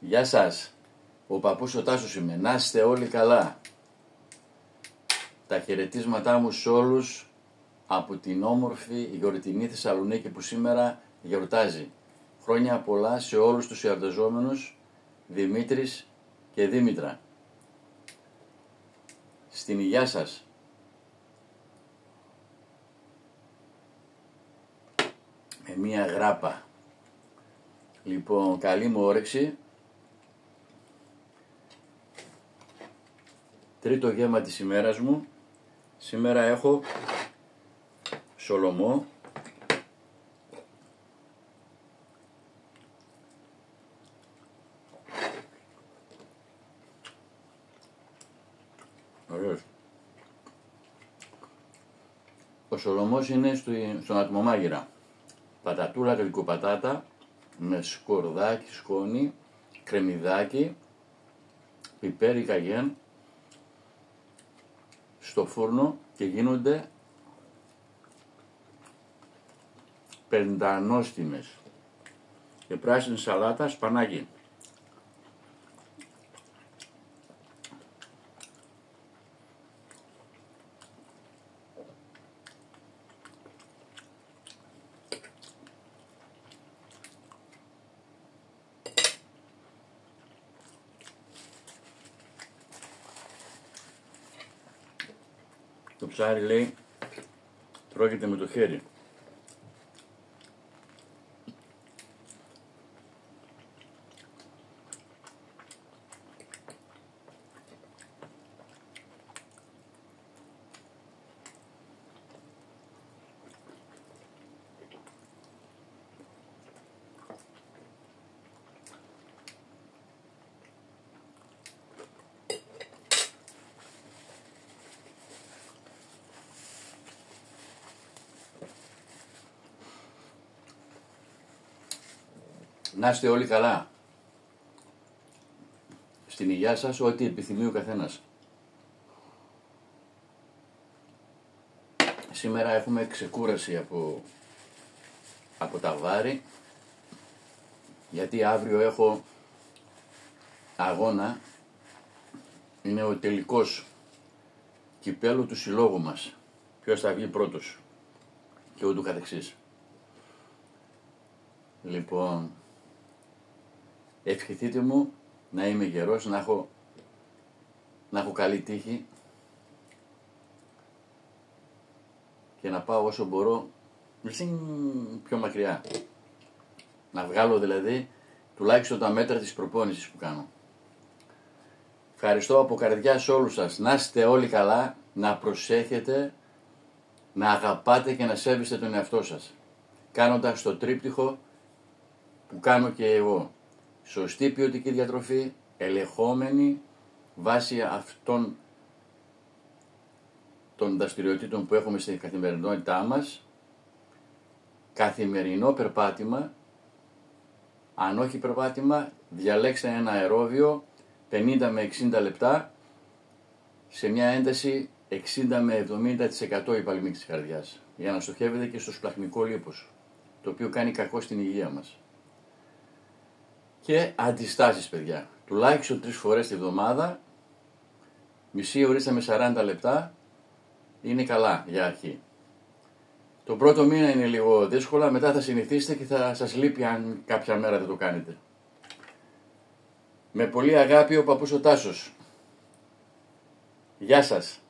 Γεια σας. Ο παππούς ο Τάσος είμαι. Να είστε όλοι καλά. Τα χαιρετίσματά μου σε όλους από την όμορφη γιορτινή Θεσσαλονίκη που σήμερα γιορτάζει. Χρόνια πολλά σε όλους τους εορταζόμενους Δημήτρης και Δήμητρα. Στην υγειά σας. Με μία γράπα. Λοιπόν, καλή μου όρεξη. Τρίτο γεύμα της ημέρας μου. Σήμερα έχω σολομό. Ωραίος. Ο σολομός είναι στο, στον ατμομάγειρα. Πατατούλα γλυκοπατάτα με σκορδάκι, σκόνη, κρεμμυδάκι, πιπέρι καγέν στο φούρνο και γίνονται πεντανόστιμες και πράσινη σαλάτα σπανάκι. Το ψάρι λέει τρώγεται με το χέρι. Να είστε όλοι καλά. Στην υγεία σας, ό,τι επιθυμεί ο καθένας. Σήμερα έχουμε ξεκούραση από, από τα βάρη, γιατί αύριο έχω αγώνα, είναι ο τελικός κυπέλου του συλλόγου μας. Ποιος θα βγει πρώτος και ούτω καθεξής. Λοιπόν, ευχηθείτε μου να είμαι γερός, να έχω, να έχω καλή τύχη και να πάω όσο μπορώ πιο μακριά. Να βγάλω δηλαδή τουλάχιστον τα μέτρα της προπόνησης που κάνω. Ευχαριστώ από καρδιά σε όλους σας. Να είστε όλοι καλά, να προσέχετε, να αγαπάτε και να σέβεστε τον εαυτό σας. Κάνοντας το τρίπτυχο που κάνω και εγώ σωστή ποιοτική διατροφή, ελεγχόμενη βάσει αυτών των δραστηριοτήτων που έχουμε στην καθημερινότητά μας, καθημερινό περπάτημα, αν όχι περπάτημα, διαλέξτε ένα αερόβιο 50 με 60 λεπτά σε μια ένταση 60 με 70% υπαλλημή της καρδιάς, για να στοχεύετε και στο σπλαχνικό λίπος, το οποίο κάνει κακό στην υγεία μας και αντιστάσεις παιδιά. Τουλάχιστον τρεις φορές τη βδομάδα, μισή ωρίστε με 40 λεπτά, είναι καλά για αρχή. Το πρώτο μήνα είναι λίγο δύσκολα, μετά θα συνηθίσετε και θα σας λείπει αν κάποια μέρα δεν το κάνετε. Με πολύ αγάπη ο παππούς ο Τάσος. Γεια σας.